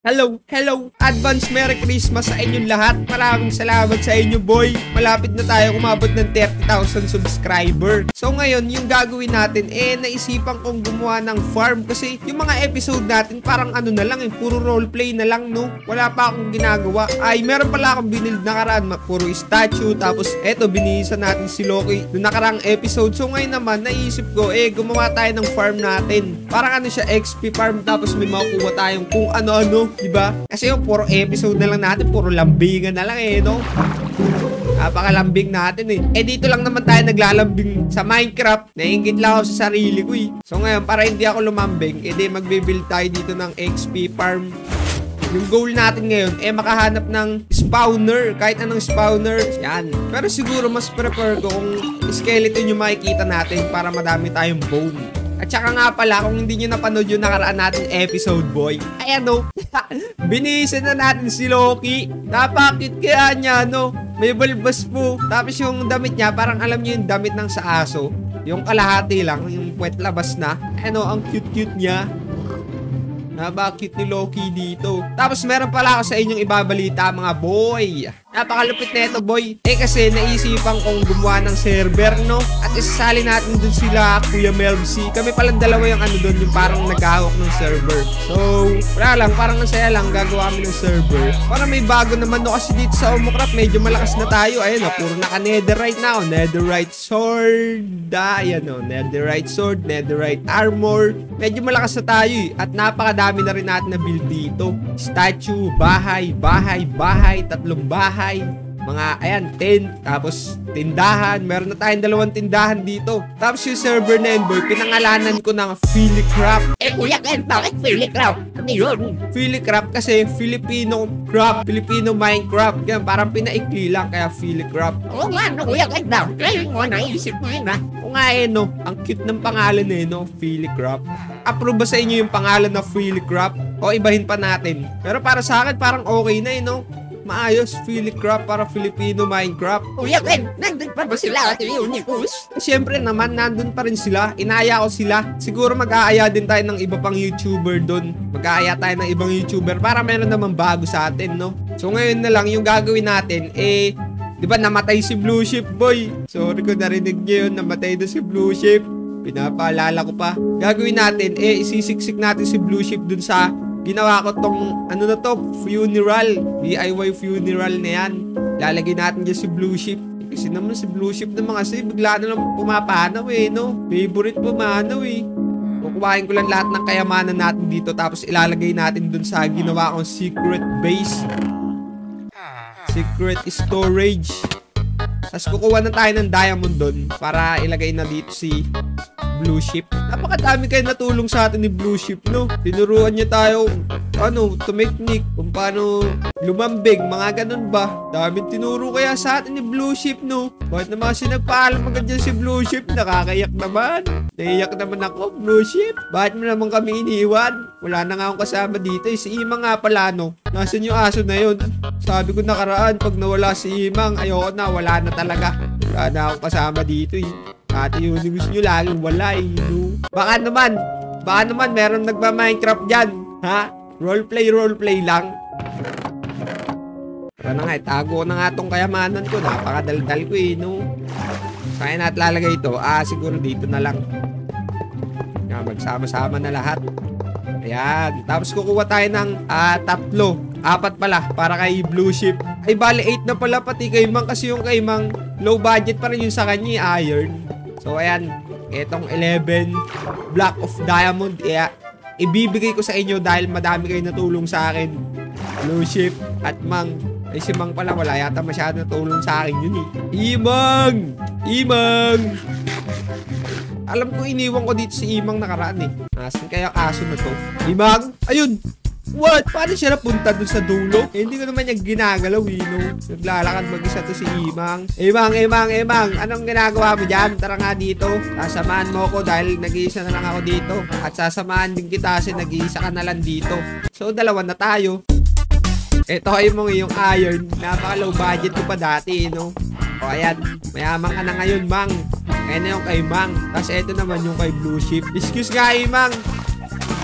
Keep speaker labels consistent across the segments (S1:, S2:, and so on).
S1: Hello, hello! Advance Merry Christmas sa inyong lahat. Maraming salamat sa inyo, boy. Malapit na tayo umabot ng 30,000 subscriber. So ngayon, yung gagawin natin, eh, naisipan kong gumawa ng farm kasi yung mga episode natin parang ano na lang, eh, puro roleplay na lang, no? Wala pa akong ginagawa. Ay, meron pala akong binild nakaraan, puro statue. Tapos, eto, binihisan natin si Loki noong nakaraang episode. So ngayon naman, naisip ko, eh, gumawa tayo ng farm natin. Parang ano siya, XP farm. Tapos may makukuha tayong kung ano-ano, di ba? Kasi yung puro episode na lang natin, puro lambingan na lang eh, no? Napakalambing natin eh. Eh dito lang naman tayo naglalambing sa Minecraft. Naingit lang ako sa sarili ko eh. So ngayon, para hindi ako lumambing, edi magbibuild tayo dito ng XP farm. Yung goal natin ngayon, eh makahanap ng spawner. Kahit anong spawner. Yan. Pero siguro mas prefer ko kung skeleton yung makikita natin para madami tayong bone. At saka nga pala, kung hindi nyo napanood yung nakaraan natin episode, boy. Ayan no, binihisan na natin si Loki. Napakit kaya niya, no? May balbas po. Tapos yung damit niya, parang alam niyo yung damit ng sa aso. Yung kalahati lang, yung puwet labas na. Ano, ang cute-cute niya. Napaka-cute ni Loki dito. Tapos meron pala ako sa inyong ibabalita mga boy. Napakalupit na ito boy. Eh kasi naisipan kong gumawa ng server no. At isasali natin dun sila Kuya Melvsy. Kami palang dalawa yung ano dun yung parang naghahawak ng server. So wala lang parang ang saya lang gagawa kami ng server. Para may bago naman no kasi dito sa Omocraft medyo malakas na tayo. Ayun no puro naka netherite na ako. Netherite sword. Ah, ayan no. Netherite sword. Netherite armor. Medyo malakas na tayo eh. At napakadami na rin natin na build dito. Statue, bahay, bahay, bahay, tatlong bahay bahay, mga ayan, tent, tapos tindahan. Meron na tayong dalawang tindahan dito. Tapos yung server na yun, boy, pinangalanan ko ng Filicraft.
S2: Eh, kuya, Ken, bakit Philip Raw? Ano yun?
S1: Filicraft kasi Filipino craft, Filipino Minecraft. Yan, parang pinaikli lang kaya Filicraft.
S2: Oo nga, no, kuya, Ken, daw. Ngayon mo, naisip mo yun, ha?
S1: O nga eh, no, ang cute ng pangalan eh, no, Filicraft. Approve ba sa inyo yung pangalan na Filicraft? O ibahin pa natin? Pero para sa akin, parang okay na eh, no? Maayos, Filicraft para Filipino Minecraft.
S2: Kuya, Ken, nandun pa ba sila at Unicus?
S1: Siyempre naman, nandun pa rin sila. Inaya ko sila. Siguro mag-aaya din tayo ng iba pang YouTuber doon. Mag-aaya tayo ng ibang YouTuber para meron naman bago sa atin, no? So ngayon na lang, yung gagawin natin, eh, di ba namatay si Blue Ship, boy? Sorry ko narinig niyo yun, namatay na si Blue Ship. Pinapaalala ko pa. Gagawin natin, eh, isisiksik natin si Blue Ship dun sa ginawa ko tong, ano na to, funeral. DIY funeral na yan. Lalagay natin dyan si Blue Ship. Kasi naman si Blue Ship na mga kasi bigla na lang pumapanaw eh, no? Favorite pumanaw eh. Kukuhain ko lang lahat ng kayamanan natin dito tapos ilalagay natin dun sa ginawa kong secret base. Secret storage. Tapos kukuha na tayo ng diamond dun para ilagay na dito si Blue Ship. Napakadami kayo natulong sa atin ni Blue Ship, no? Tinuruan niya tayo, ano, tumeknik, kung paano lumambing, mga ganun ba? Dami tinuro kaya sa atin ni Blue Ship, no? Bakit naman kasi nagpaalam agad dyan si Blue Ship? Nakakayak naman. Naiyak naman ako, Blue Ship. Bakit mo naman kami iniwan? Wala na nga akong kasama dito. Eh, si Ima nga pala, no? Nasaan yung aso na yun? Sabi ko nakaraan, pag nawala si Imang, ayoko na, wala na talaga. Wala na akong kasama dito, eh. Ate Universe nyo laging wala eh. No? Baka naman, baka naman meron nagpa-Minecraft dyan. Ha? Roleplay, roleplay lang. Tara na nga, itago ko na nga tong kayamanan ko. Napakadaldal ko eh, no? Kaya natin lalagay ito. Ah, siguro dito na lang. Yan, magsama-sama na lahat. Ayan. Tapos kukuha tayo ng ah, tatlo. Apat pala para kay Blue Ship. Ay, bali 8 na pala pati kay Mang kasi yung kay Mang low budget pa rin yung sa kanya, eh, iron. So, ayan. Etong 11 block of diamond. Kaya, ibibigay ko sa inyo dahil madami kayo natulong sa akin. Blue Ship at Mang. Ay, si Mang pala. Wala yata masyado natulong sa akin yun eh. Imang! Imang! Alam ko iniwan ko dito si Imang nakaraan eh. Asan kaya kaso na to? Imang! Ayun! What? Paano siya napunta dun sa dulo? Eh, hindi ko naman niya ginagalaw, eh, no? Naglalakad mag-isa to si Imang. Imang, Imang, Imang, anong ginagawa mo dyan? Tara nga dito. Sasamahan mo ko dahil nag-iisa na lang ako dito. At sasamahan din kita kasi nag-iisa ka na lang dito. So, dalawa na tayo. Ito ay mong yung iron. Napaka low budget ko pa dati, eh, no? O, ayan. Mayaman ka na ngayon, Mang. Ayan na yung kay Mang. Tapos ito naman yung kay Blue Ship. Excuse nga, eh, Mang.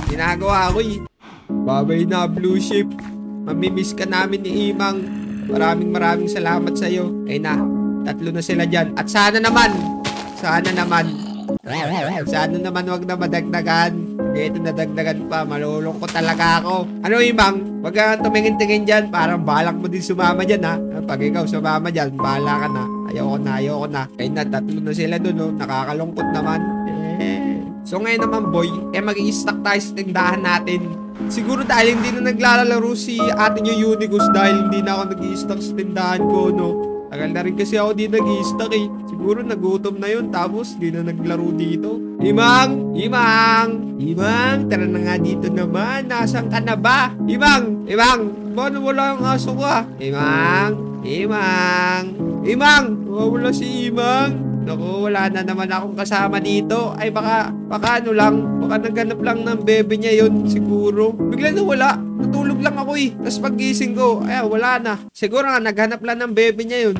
S1: Ginagawa ko, eh. Babay na, Blue Ship. Mamimiss ka namin ni Imang. Maraming maraming salamat sa'yo. Ay na, tatlo na sila dyan. At sana naman, sana naman, sana naman wag na madagdagan. Ito nadagdagan pa, malulungkot talaga ako. Ano Imang, wag ka tumingin-tingin dyan. Parang balak mo din sumama dyan ha. Pag ikaw sumama dyan, bahala ka na. Ayoko na, ayoko na. Ay na, tatlo na sila dun, no? nakakalungkot naman. Eh. So ngayon naman boy, eh mag-i-stack tayo sa tindahan natin. Siguro dahil hindi na naglalaro si ate nyo Unicus dahil hindi na ako nag-i-stack sa tindahan ko, no? Tagal na rin kasi ako di nag-i-stack eh. Siguro nagutom na yun tapos di na naglaro dito. Imang! Imang! Imang! Tara na nga dito naman. Nasaan ka na ba? Imang! Imang! Paano wala yung aso ko ah? Imang! Imang! Imang! Wala si Imang. Naku, wala na naman akong kasama dito. Ay baka, baka ano lang, baka naghanap lang ng bebe niya yon siguro. Bigla na wala. Natulog lang ako eh. Tapos paggising ko, ay wala na. Siguro nga, naghanap lang ng bebe niya yun.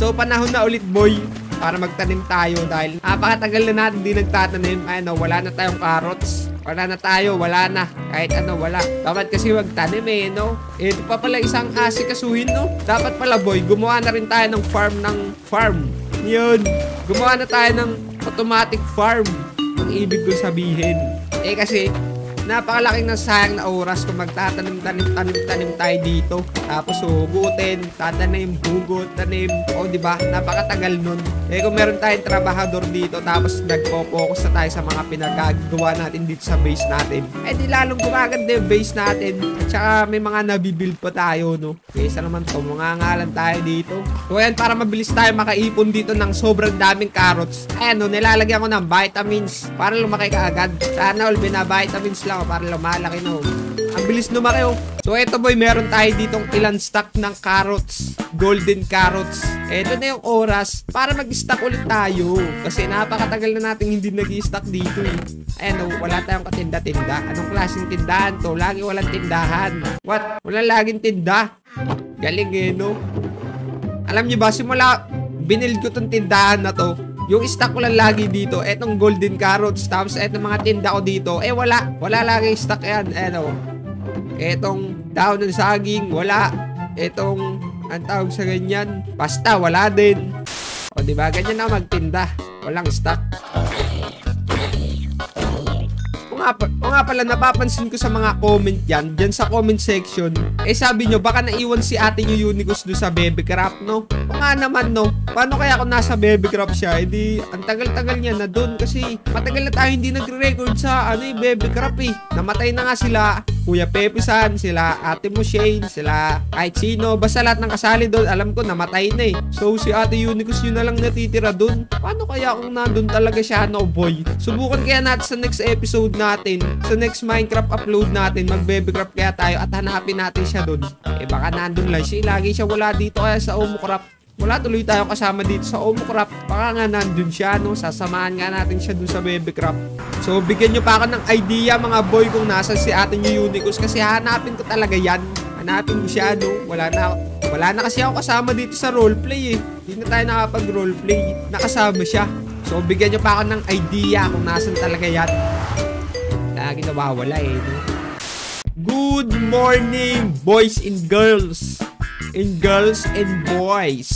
S1: So, panahon na ulit boy para magtanim tayo dahil napakatagal na natin di nagtatanim. Ay no, wala na tayong carrots. Wala na tayo, wala na. Kahit ano, wala. Dapat kasi magtanim eh, no? Ito pa pala isang asikasuhin, no? Dapat pala boy, gumawa na rin tayo ng farm ng farm. Yun. Gumawa na tayo ng automatic farm. Ang ibig ko sabihin. Eh kasi, napakalaking nasayang na oras kung magtatanim-tanim-tanim-tanim tayo dito. Tapos hugutin, tatanim, hugot, tanim. O, di ba? Napakatagal nun. Eh kung meron tayong trabahador dito, tapos nagpo-focus na tayo sa mga pinagagawa natin dito sa base natin. Eh di lalong gumaganda yung base natin. At saka may mga nabibuild pa tayo, no? Kaysa naman to, mga ngalan tayo dito. So ayan, para mabilis tayo makaipon dito ng sobrang daming carrots. Ayan, no, nilalagyan ko ng vitamins para lumaki ka agad. Sana all binavitamins lang oh, para lumalaki na. Oh. Ang bilis lumaki oh. So eto boy, meron tayo ditong ilan stock ng carrots. Golden carrots. Eto na yung oras para mag-stock ulit tayo. Kasi napakatagal na natin hindi nag-stock dito eh. Ayan oh, wala tayong katinda-tinda. Anong klaseng tindahan to? Lagi walang tindahan. What? Walang laging tinda. Galing eh, no? Alam niyo ba, simula binild ko tong tindahan na to, yung stock ko lang lagi dito, etong golden carrots, tapos etong mga tinda ko dito, eh wala. Wala lagi stock yan. Ano, etong daon ng saging, wala. Etong, ang tawag sa ganyan, pasta, wala din. O, di ba? Ganyan na magtinda. Walang stock. O nga, o nga pala, napapansin ko sa mga comment yan, dyan sa comment section, eh sabi nyo, baka naiwan si ate nyo Unicus doon sa baby crap, no? O nga naman, no? Paano kaya kung nasa baby crap siya? Eh di, ang tagal-tagal niya na doon kasi matagal na tayo hindi nagre-record sa, ano yung baby crap eh. Namatay na nga sila, Kuya Pepe San, sila Ate mo Shane, sila kahit sino, basta lahat ng kasali doon, alam ko namatay na eh. So si Ate Unicus yun na lang natitira doon. Paano kaya kung nandun talaga siya, no boy? Subukan kaya natin sa next episode natin, sa next Minecraft upload natin, mag-babycraft kaya tayo at hanapin natin siya doon. Eh baka nandun lang siya, lagi siya wala dito kaya sa Omocraft. Wala tuloy tayo kasama dito sa Omocraft. Baka nga nandun siya, no? Sasamahan nga natin siya dun sa Babycraft. So, bigyan nyo pa ako ng idea, mga boy, kung nasa si ate nyo Unicus. Kasi hanapin ko talaga yan. Hanapin ko siya, no? Wala na, wala na kasi ako kasama dito sa roleplay, eh. Hindi na tayo nakapag-roleplay. Nakasama siya. So, bigyan nyo pa ako ng idea kung nasan talaga yan. Lagi nawawala, eh, no? Good morning, boys and girls. And girls and boys.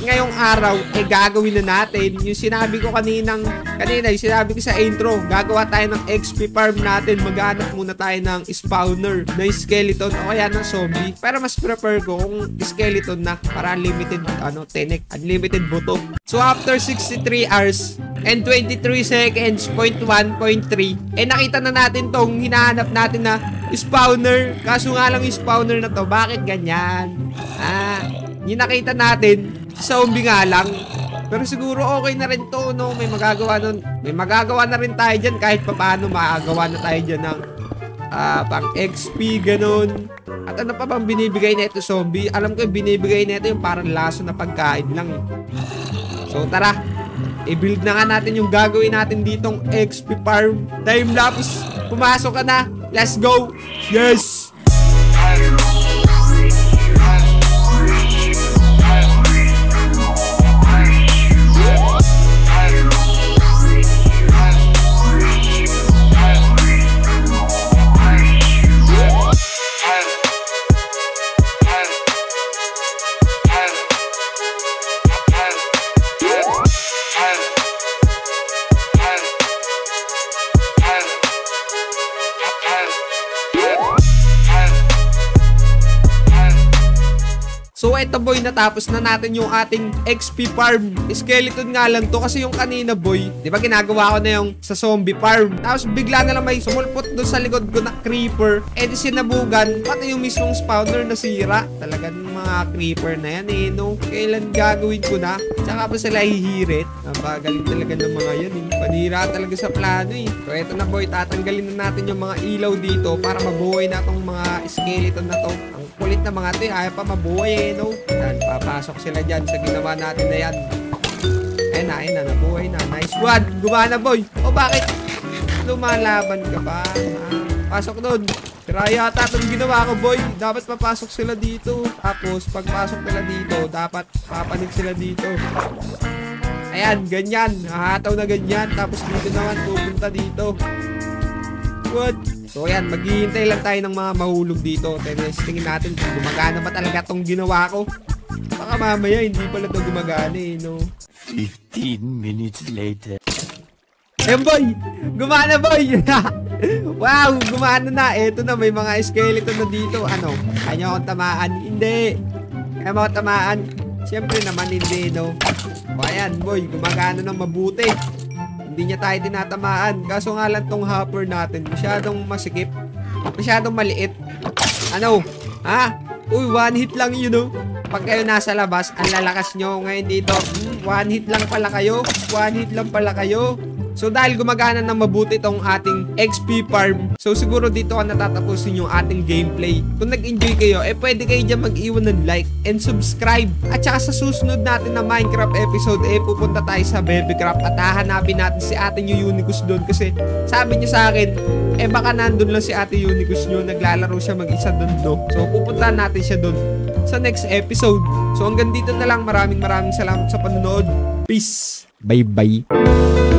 S1: Ngayong araw, eh gagawin na natin yung sinabi ko kaninang, kanina, yung sinabi ko sa intro, gagawa tayo ng XP farm natin, maghanap muna tayo ng spawner na skeleton o kaya ng zombie. Pero mas prefer ko kung skeleton na para unlimited, ano, tenek, unlimited buto. So after 63 hours, and 23 seconds, point 1, point 3, eh nakita na natin tong hinahanap natin na spawner. Kaso nga lang yung spawner na to, bakit ganyan? Ah, yung nakita natin, zombie nga lang. Pero siguro okay na rin to, no? May magagawa nun. May magagawa na rin tayo dyan kahit papaano makagawa na tayo dyan ng ah, pang XP, ganun. At ano pa bang binibigay na ito zombie? Alam ko yung binibigay na ito yung parang laso na pagkain lang. eh. So tara, i-build na nga natin yung gagawin natin ditong XP farm. Time lapse, pumasok ka na. Let's go! Yes! So eto boy, natapos na natin yung ating XP farm. Skeleton nga lang to kasi yung kanina boy, di ba ginagawa ko na yung sa zombie farm. Tapos bigla na lang may sumulpot doon sa likod ko na creeper. Eh di sinabugan, pati yung mismong spawner nasira. Talagang mga creeper na yan eh, no? Kailan gagawin ko na? Tsaka pa sila hihirit. Napagaling talaga ng mga yan eh. Panira talaga sa plano eh. So eto na boy, tatanggalin na natin yung mga ilaw dito para mabuhay na tong mga skeleton na to. Kulit na mga to eh, ayaw pa mabuhay eh, no? Yan, papasok sila dyan sa ginawa natin na yan. Ayun na, ayun na, nabuhay na. Nice one! Gumana boy! O bakit? Lumalaban ka ba? Ah, pasok doon. Sira yata itong ginawa ko boy. Dapat papasok sila dito. Tapos pagpasok nila dito, dapat papanig sila dito. Ayan, ganyan. Hahataw na ganyan. Tapos dito naman, pupunta dito. Good. So ayan, maghihintay lang tayo ng mga mahulog dito. Tapos tingin natin kung gumagana ba talaga tong ginawa ko. Baka mamaya hindi pala to gumagana eh, no?
S3: 15 minutes later.
S1: Ayan boy! Gumana boy! wow! Gumana na! Eto na, may mga skeleton na dito. Ano? Kanya akong tamaan? Hindi! Kaya mo tamaan? Siyempre naman hindi, no? O ayan boy, gumagana ng mabuti. Hindi niya tayo tinatamaan. Kaso nga lang tong hopper natin, masyadong masikip. Masyadong maliit. Ano? Ha? Uy, one hit lang yun, no? Pag kayo nasa labas, ang lalakas nyo ngayon dito. Hmm, one hit lang pala kayo. One hit lang pala kayo. So dahil gumagana ng mabuti itong ating XP farm, so siguro dito ka natatapusin yung ating gameplay. Kung nag-enjoy kayo, eh pwede kayo dyan mag-iwan ng like and subscribe. At saka sa susunod natin na Minecraft episode, eh pupunta tayo sa Babycraft at hahanapin natin si Ate New Unicus doon kasi sabi niya sa akin, eh baka nandun lang si Ate Unicus nyo, naglalaro siya mag-isa doon do. So pupuntahan natin siya doon sa next episode. So hanggang dito na lang, maraming maraming salamat sa panonood. Peace! Bye-bye!